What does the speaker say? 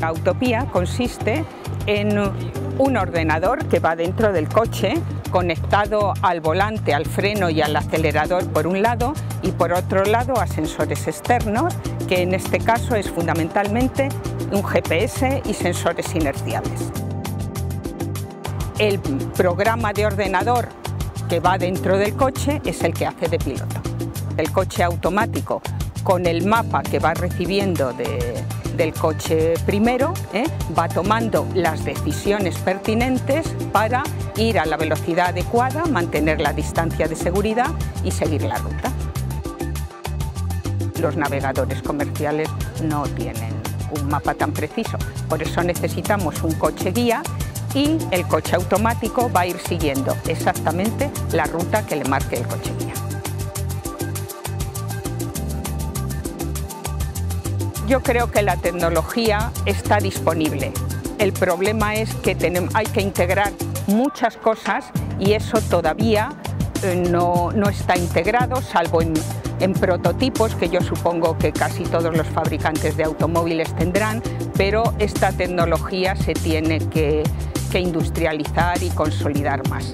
La utopía consiste en un ordenador que va dentro del coche, conectado al volante, al freno y al acelerador por un lado y por otro lado a sensores externos, que en este caso es fundamentalmente un GPS y sensores inerciales. El programa de ordenador que va dentro del coche es el que hace de piloto. El coche automático con el mapa que va recibiendo del coche primero, ¿eh? va tomando las decisiones pertinentes para ir a la velocidad adecuada, mantener la distancia de seguridad y seguir la ruta. Los navegadores comerciales no tienen un mapa tan preciso, por eso necesitamos un coche guía y el coche automático va a ir siguiendo exactamente la ruta que le marque el coche guía. Yo creo que la tecnología está disponible. El problema es que hay que integrar muchas cosas y eso todavía eh, no, está integrado, salvo en, prototipos que yo supongo que casi todos los fabricantes de automóviles tendrán, pero esta tecnología se tiene que industrializar y consolidar más.